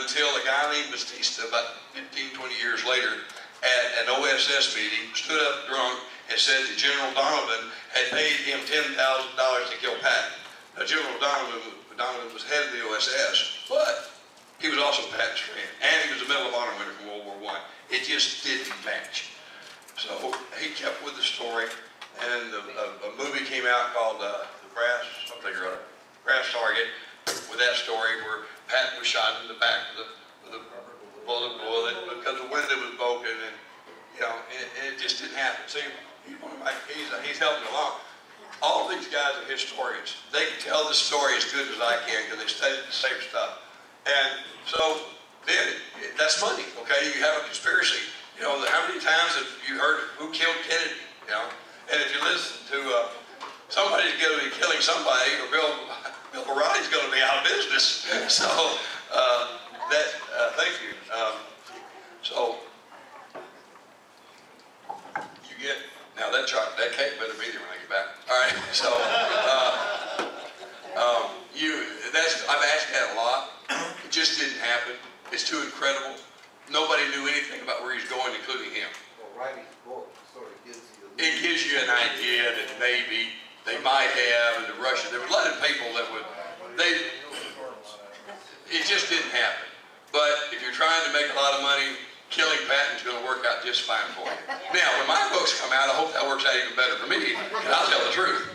until a guy named Bazata, about 15, 20 years later, at an OSS meeting, stood up drunk and said that General Donovan had paid him $10,000 to kill Patton. Now, General Donovan, Donovan was head of the OSS, but he was also Patton's friend, and he was a Medal of Honor winner from World War I. It just didn't match. So he kept with the story, and a, a, a movie came out called uh, The Brass, something or other, Brass Target, with that story where Patton was shot in the back with a, with a bullet bullet because the window was broken, and you know, and, and it just didn't happen. See, he's one of my, he's, he's helping along. All these guys are historians. They can tell the story as good as I can because they studied the same stuff. And so then that's money, okay? You have a conspiracy. You know, how many times have you heard who killed Kennedy? You know, and if you listen to uh, somebody's going to be killing somebody, or Bill Bill O'Reilly's going to be out of business. So uh, that uh, thank you. Um, so you get now that chocolate, that cake better be there when I get back. All right. So uh, um, you that's I've asked that a lot. It just didn't happen. It's too incredible. Nobody knew anything about where he's going, including him. O'Reilly's book sort of gives you. It gives you an idea that maybe they might have, and the Russians, there were a lot of people that would, they, it just didn't happen. But if you're trying to make a lot of money, killing Patton's going to work out just fine for you. Now, when my books come out, I hope that works out even better for me, and I'll tell the truth.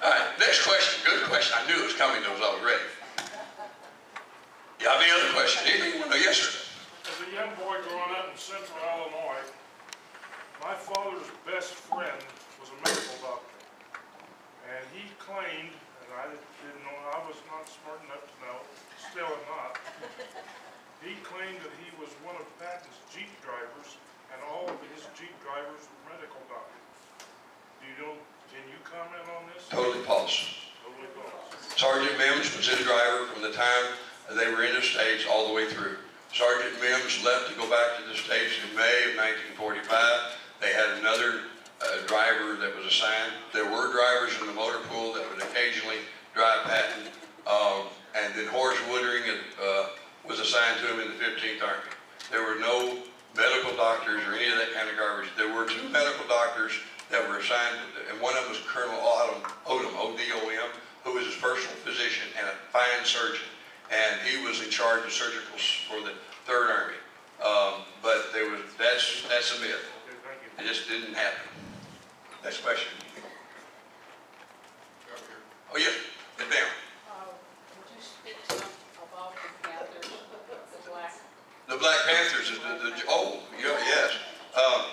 All right, next question. Good question. I knew it was coming, though, I was ready. You have any other questions? Anything you want to know? Yes, sir. As a young boy growing up in central Illinois, My father's best friend was a medical doctor. And he claimed, and I didn't know, I was not smart enough to know, still am not. He claimed that he was one of Patton's Jeep drivers, and all of his Jeep drivers were medical doctors. Do you know, can you comment on this? Totally false. Totally false. Sergeant Mims was his driver from the time they were in the States all the way through. Sergeant Mims left to go back to the States in May of 1945. They had another uh, driver that was assigned. There were drivers in the motor pool that would occasionally drive Patton. Um, and then Horace Woodring uh, was assigned to him in the 15th Army. There were no medical doctors or any of that kind of garbage. There were two medical doctors that were assigned, and one of them was Colonel Odom, Odom, O-D-O-M, who was his personal physician and a fine surgeon. And he was in charge of surgicals for the Third Army. Um, but there was, that's, that's a myth. Okay, thank you. It just didn't happen. Next question. Oh, yes, get down. Uh, Would you speak some about the Panthers, the black, The Black Panthers, the, the, oh, yeah, yes. Um,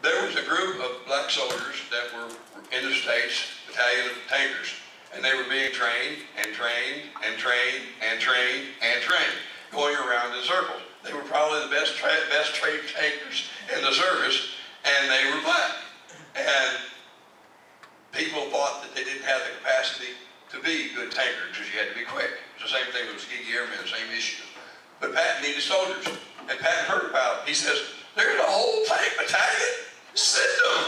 there was a group of black soldiers that were in the States, battalion of tankers, and they were being trained and trained and trained and trained and trained, going around in circles. They were probably the best, tra- best trained tankers in the service, and they were black. And people thought that they didn't have the capacity to be good tankers because you had to be quick. It's the same thing with Tuskegee Airmen, same issue. But Patton needed soldiers, and Patton heard about it. He says, "There's a whole tank battalion. Send them."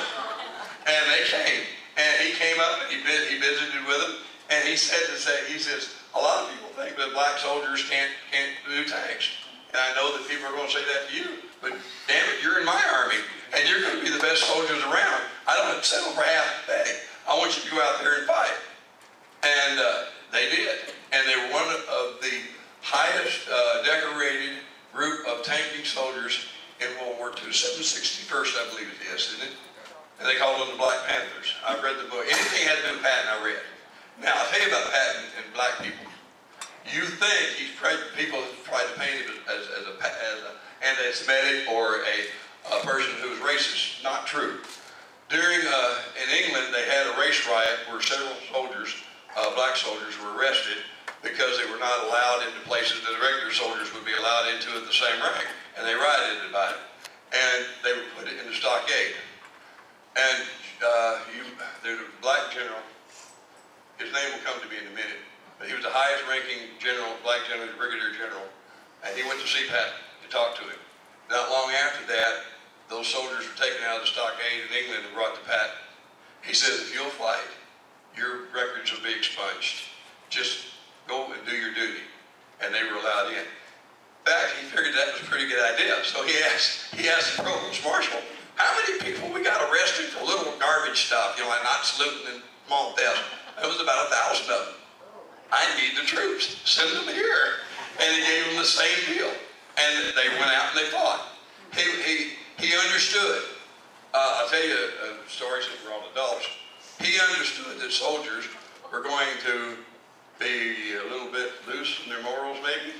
And they came, and he came up and he he visited with them, and he said to say, he says, "A lot of people think that black soldiers can't can't do tanks." And I know that people are going to say that to you, but damn it, you're in my army, and you're going to be the best soldiers around. I don't settle for half a pay. I want you to go out there and fight. And uh, they did. And they were one of the highest uh, decorated group of tanking soldiers in World War II. 761st, I believe it is, isn't it? And they called them the Black Panthers. I've read the book. Anything had with Patton, I read. Now, I'll tell you about Patton and black people. You think he's people tried to paint him as, as, a, as a anti-Semitic or a, a person who was racist. Not true. During, uh, in England, they had a race riot where several soldiers, uh, black soldiers, were arrested because they were not allowed into places that the regular soldiers would be allowed into at the same rank. And they rioted about it. And they were put in the stockade. And uh, you, there's a black general, his name will come to me in a minute, but he was the highest ranking general, black general, brigadier general. And he went to see Patton to talk to him. Not long after that, those soldiers were taken out of the stockade in England and brought to Patton. He says, if you'll fight, your records will be expunged. Just go and do your duty. And they were allowed in. In fact, he figured that was a pretty good idea. So he asked, he asked the provost marshal, how many people we got arrested for little garbage stuff, you know, like not saluting and small theft? It was about a thousand of them. I need the troops. Send them here. And he gave them the same deal. And they went out and they fought. He, he, he understood. Uh, I'll tell you a, a story since we're all adults. He understood that soldiers were going to be a little bit loose in their morals maybe.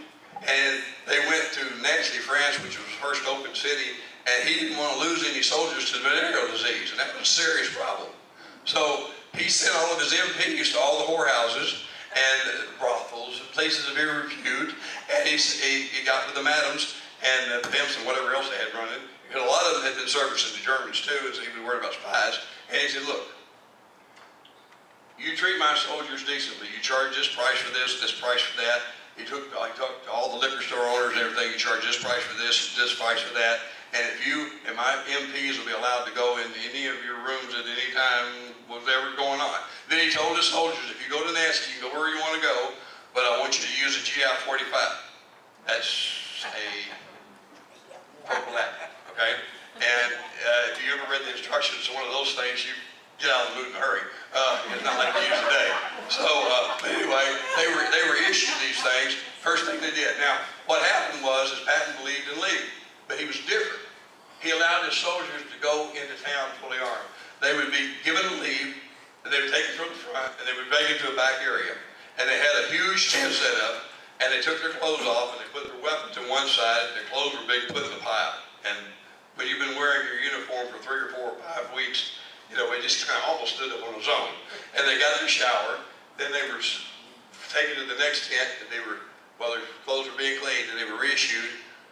And they went to Nancy, France, which was the first open city, and he didn't want to lose any soldiers to the venereal disease, and that was a serious problem. So he sent all of his MPs to all the whorehouses and brothels and places of ill repute, and he, he, got with the madams and the pimps and whatever else they had running, because a lot of them had been servicing the Germans too, and so he was worried about spies. And he said, look, you treat my soldiers decently. You charge this price for this, this price for that. He took, he took all the liquor store owners and everything. You charge this price for this, this price for that. And if you and my MPs will be allowed to go in any of your rooms at any time, whatever's going on. Then he told his soldiers, if you go to Nancy, you can go where you want to go, but I want you to use a GI-45. That's a purple okay? And uh, if you ever read the instructions to one of those things, you get out of the mood in a hurry. Uh, not like we use today. So, uh, anyway, they were they were issued these things. First thing they did. Now, what happened was, is Patton believed in leave, but he was different. He allowed his soldiers to go into town fully armed. They would be given a leave, and they would take them from the front, and they would bring them to a back area. And they had a huge tent set up, and they took their clothes off, and they put their weapons to one side, and their clothes were being put in the pile. And when you've been wearing your uniform for three or four or five weeks, you know, they just kind of almost stood up on its own. And they got in the shower, then they were taken to the next tent, and they were, while their clothes were being cleaned, and they were reissued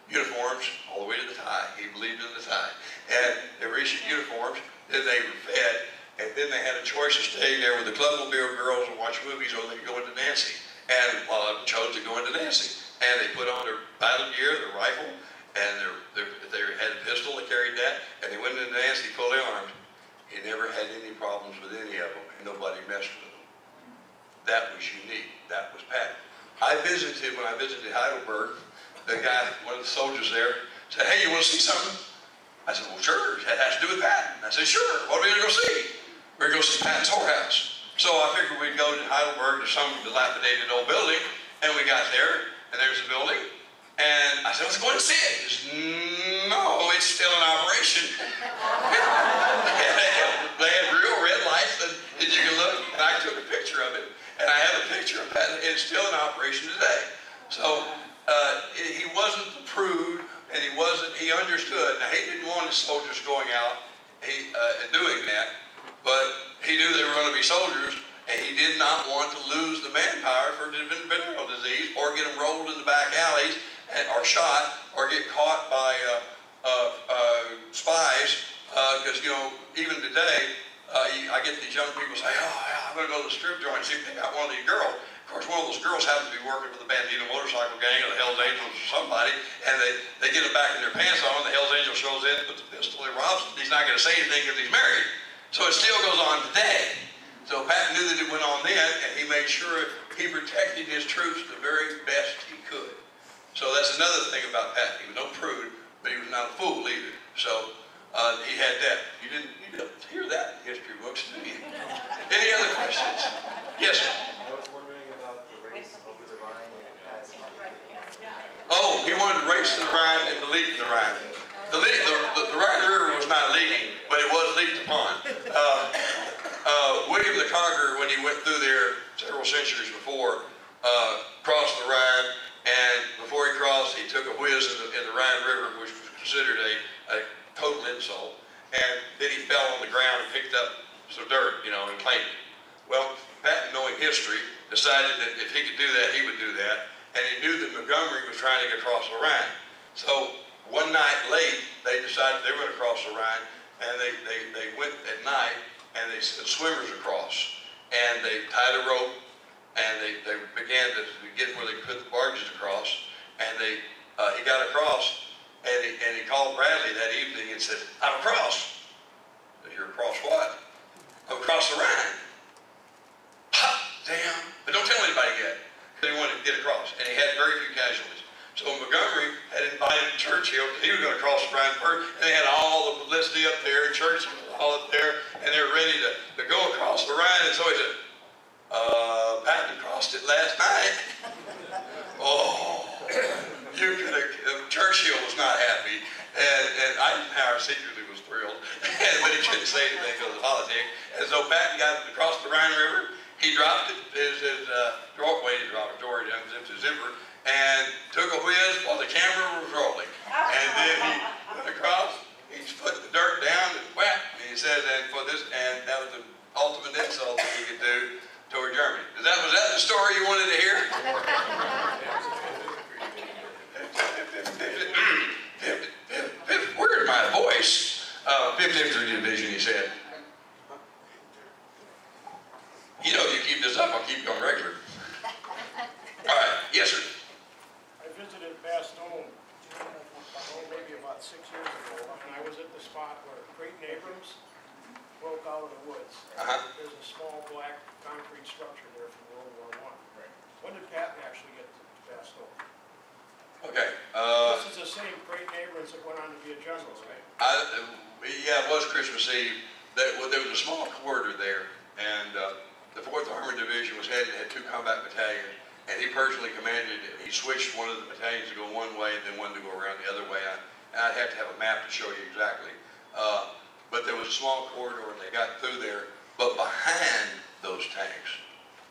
uniforms all the way to the tie. He believed in the tie. And they were uniforms, then they were fed, and then they had a choice of staying there with the Clubmobile girls and watch movies, or they could go into Nancy. And lot of chose to go into Nancy. And they put on their battle gear, their rifle, and their, their, they had a pistol, they carried that, and they went into Nancy fully armed. He never had any problems with any of them, and nobody messed with them. That was unique. That was Pat. I visited, when I visited Heidelberg, the guy, one of the soldiers there, said, hey, you want to see something? I said, well, sure. It has to do with Patton. I said, sure. What are we going to go see? We're going to go see Patton's whorehouse. So I figured we'd go to Heidelberg to some dilapidated old building, and we got there, and there's the building. And I said, let's go and see it. He no, it's still in operation. they had real red lights that, that you can look, and I took a picture of it, and I have a picture of that, it's still in operation today. So uh, he wasn't prude, and he wasn't, he understood. Now, he didn't want his soldiers going out he, uh, and doing that, but he knew they were going to be soldiers, and he did not want to lose the manpower for venereal disease or get them rolled in the back alleys and, or shot or get caught by uh, uh, uh, spies. Because, you know, even today, uh, you, I get these young people say, oh, yeah, I'm going to go to the strip joint and see if they got one of these girls. Of course, one of those girls happens to be working for the Bandito motorcycle gang or the Hells Angels or somebody, and they, they get it back in their pants on, the Hells Angel shows in, puts the pistol, he robs him. He's not going to say anything because he's married. So it still goes on today. So Patton knew that it went on then, and he made sure he protected his troops the very best he could. So that's another thing about Patton. He was no prude, but he was not a fool either. So uh, he had that. You didn't, you didn't hear that in history books, did you? Any other questions? Yes, sir. I was wondering about the race over the Rhine and Pat's. Oh, he wanted to race the Rhine and lead in the Rhine. The, lead, the, the, Rhine River was not leading, but it was leading pond. Uh, uh, William the Conqueror, when he went through there several centuries before, uh, crossed the Rhine, and before he crossed, he took a whiz in the, in the Rhine River, which was considered a, a total insult, and then he fell on the ground and picked up some dirt, you know, and claimed it. Well, Patton, knowing history, decided that if he could do that, he would do that, and he knew that Montgomery was trying to get across the Rhine. So one night late, they decided they were going to cross the Rhine, and they, they, they went at night, and they sent swimmers across, and they tied a rope, and they, they began to get where they put the barges across, and they, uh, he got across, and he, and he called Bradley that evening and said, I'm across. You're across what? I'm across the Rhine. Ha! Damn. But don't tell anybody yet. They wanted to get across, and he had very few casualties. So Montgomery had invited Churchill, he was going to cross the Rhine first, and they had all the publicity up there, and Churchill was all up there, and they were ready to, to go across the Rhine, and so he said, uh, Patton crossed it last night. oh, you could have, Churchill was not happy, and, and Eisenhower secretly was thrilled, but he couldn't say anything because of politics. And so Patton got across the Rhine River, he dropped it, his, his uh, draw, well, he didn't drop it, Dory unzipped his zipper, and took a whiz while the camera was rolling. And then he went across, he put the dirt down and whap, and he said, and for this, and that was the ultimate insult that he could do toward Germany. Is that, was that the story you wanted to hear? Where's my voice? Uh, 5th Infantry Division, he said. You know, if you keep this up, I'll keep going regular. All right, yes, sir. I visited Bastogne, oh, maybe about six years ago, and I was at the spot where Creighton Abrams broke out of the woods. Uh-huh. There's a small black concrete structure there from World War One. When did Patton actually get to Bastogne? Okay. Uh, This is the same Creighton Abrams that went on to be a general, right? I, uh, yeah, it was Christmas Eve. There, well, there was a small corridor there, and uh, the Fourth Armored Division was headed had two combat battalions, and he personally commanded. it. He switched one of the battalions to go one way, and then one to go around the other way. I, I'd have to have a map to show you exactly. Uh, but there was a small corridor, and they got through there. But behind those tanks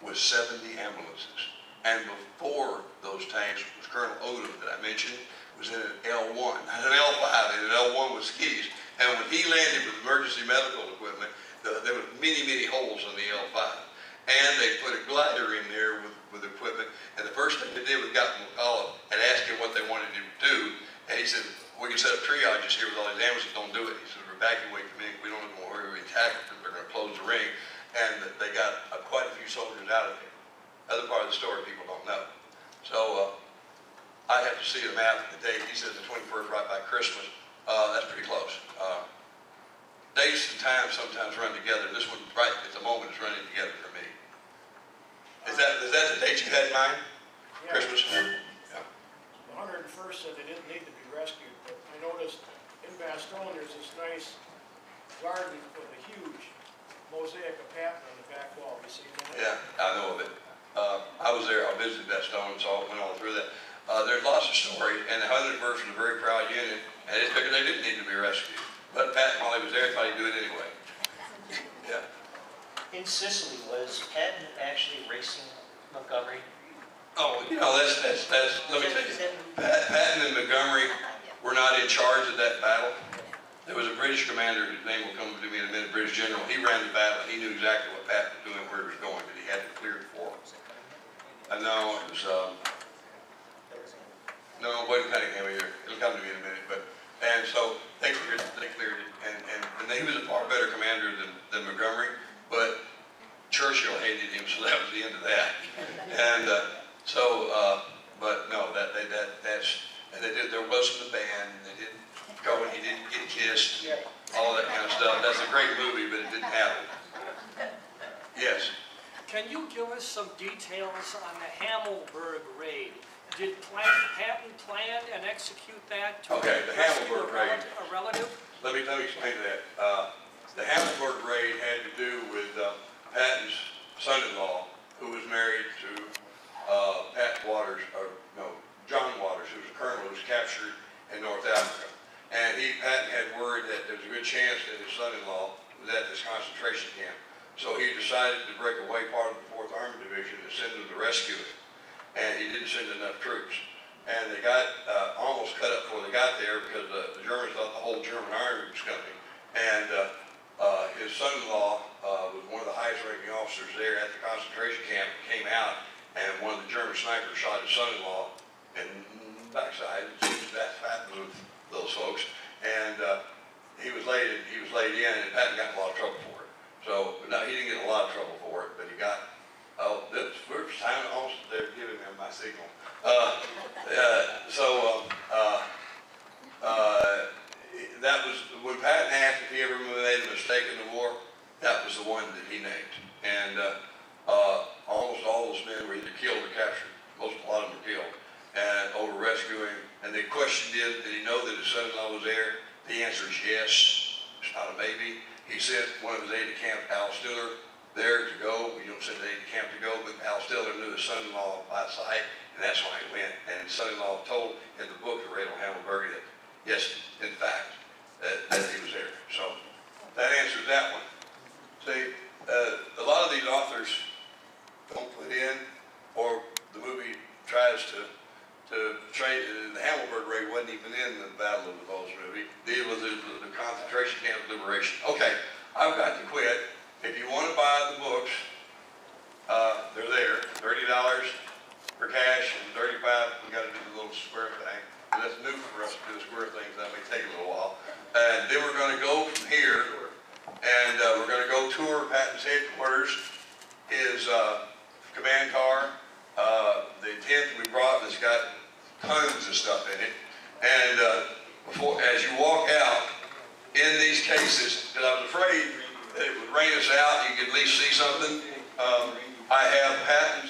was 70 ambulances. And before those tanks was Colonel Odom that I mentioned. was in an L1, not an L5, and an L1 with skis. And when he landed with emergency medical equipment, the, there were many, many holes in the L5. And they put a glider in there with, with equipment. And the first thing they did was got McAuliffe and asked him what they wanted to do. And he said, we can set up triages here with all these ambulances, don't do it. He said, evacuate them in, we don't know where we attack them, they're gonna close the ring. And they got uh, quite a few soldiers out of there. Other part of the story people don't know. So, uh, I have to see the map and the date. He says the twenty-first, right by Christmas. Uh, that's pretty close. Dates and times sometimes run together. This one, right at the moment, is running together for me. Is that, is that the date you had in mind? Yeah. Christmas? The hundred and first said they didn't need to be rescued, but I noticed in Bastogne, there's this nice garden with a huge mosaic of Patton on the back wall. You seen that? Yeah, I know of it. Uh, I was there, I visited Bastogne, so I went all through that. Uh, there's lots of stories, and the hundred first was a very proud unit, and they didn't need to be rescued. But Pat, while he was there, thought he'd do it anyway. Yeah. In Sicily, was Patton actually racing Montgomery? Oh, you know, that's, that's, that's, let me tell you, Pat, Patton and Montgomery were not in charge of that battle. There was a British commander whose name will come to me in a minute, British general. He ran the battle. He knew exactly what Patton was doing, where he was going, but he had it cleared for him. I know it was, um, no, it wasn't Cunningham either. It'll come to me in a minute, but, and so they cleared, it- they cleared it. And, and, and he was a far better commander than, than Montgomery, but Churchill hated him, so that was the end of that. And, uh, so, uh, but no, that, they, that, that's, and they did, there wasn't a band, and they didn't go, and he didn't get kissed, all that kind of stuff. That's a great movie, but it didn't happen. Yes. Can you give us some details on the Hammelburg raid? Did Plan- Patton plan and execute that to Okay, the rescue raid. relative- A relative? Let me, let me explain that. Uh, the Hammelburg raid had to do with, uh, Patton's son-in-law, who was married to, uh, Pat Waters, or, no, John Waters, who was a colonel who was captured in North Africa. And he, Patton had word that there was a good chance that his son-in-law was at this concentration camp. So he decided to break away part of the Fourth Army Division and send them to rescue him. And he didn't send enough troops. And they got, uh, almost cut up before they got there because, uh, the Germans thought the whole German army was coming. And, uh, uh, his son-in-law, uh, was one of the highest ranking officers there at the concentration camp, came out, and one of the German snipers shot his son-in-law in the backside, that's Patton moved those folks, and, uh, he was laid, in- he was laid in, and Patton got in a lot of trouble for it. So, no, he didn't get a lot of trouble for it, but he got, oh, this first time, almost, they're giving him my signal. Uh, uh, so, um, uh, uh, that was, when Patton asked if he ever made a mistake in the war, that was the one that he named. And, uh, uh, almost all those men were either killed or captured. Most, a lot of them were killed. And over rescuing, and the question is, did he know that his son-in-law was there? The answer is yes. It's not a maybe. He sent one of his aide-de-camp, Al Stiller, there to go. You don't send an aide-de-camp to go, but Al Stiller knew his son-in-law by sight, and that's why he went. And his son-in-law told in the book, The Randall Hammelburg, that, yes, in fact, that, that he was there. So that answers that one. See, uh, a lot of these authors don't put in, or the movie tries to, to train, the Hammelburg raid wasn't even in the Battle of the Bulge movie. It was the, the concentration camp liberation. Okay, I've got to quit. If you want to buy the books, uh, they're there, thirty dollars for cash and thirty-five, we gotta do the little square thing. And That's new for us to do the square things, that may take a little while. And then we're gonna go from here, and, uh, we're gonna go tour Patton's headquarters, his, uh, command car, uh, the tent we brought that's got tons of stuff in it. And, uh, before, as you walk out, in these cases, because I was afraid that it would rain us out, you could at least see something. Um, I have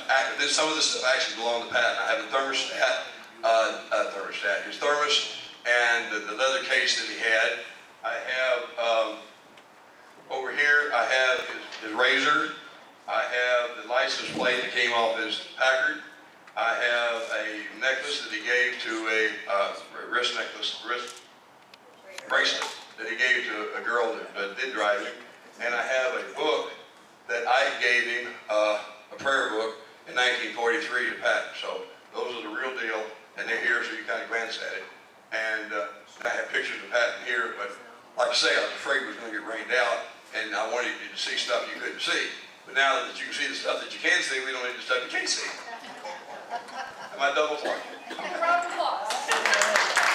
act- some of this stuff actually belongs to Patton. I have a thermostat, uh, uh, thermostat, his thermos, and the, the leather case that he had. I have, um, over here, I have his, his razor. I have the license plate that came off his Packard. I have a necklace that he gave to a, uh, wrist necklace, wrist bracelet that he gave to a girl that, that did drive him. And I have a book that I gave him, uh, a prayer book in 1943 to Patton. So those are the real deal, and they're here so you kind of glance at it. And uh, I have pictures of Patton here, but like I say, I was afraid it was gonna get rained out, and I wanted you to see stuff you couldn't see. But now that you can see the stuff that you can see, we don't need the stuff you can't see. Am I double talking? Round of applause.